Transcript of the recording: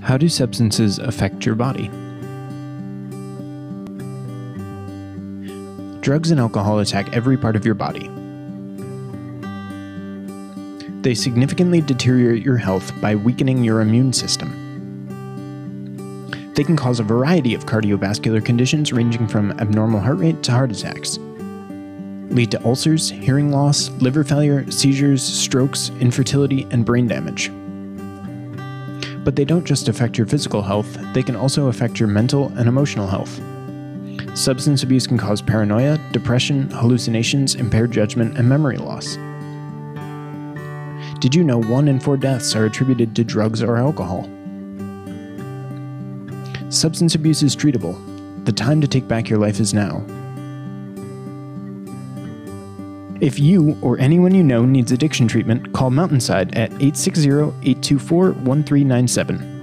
How do substances affect your body? Drugs and alcohol attack every part of your body. They significantly deteriorate your health by weakening your immune system. They can cause a variety of cardiovascular conditions ranging from abnormal heart rate to heart attacks. Lead to ulcers, hearing loss, liver failure, seizures, strokes, infertility, and brain damage. But they don't just affect your physical health, they can also affect your mental and emotional health. Substance abuse can cause paranoia, depression, hallucinations, impaired judgment, and memory loss. Did you know one in four deaths are attributed to drugs or alcohol? Substance abuse is treatable. The time to take back your life is now. If you or anyone you know needs addiction treatment, call Mountainside at 860 824 1397.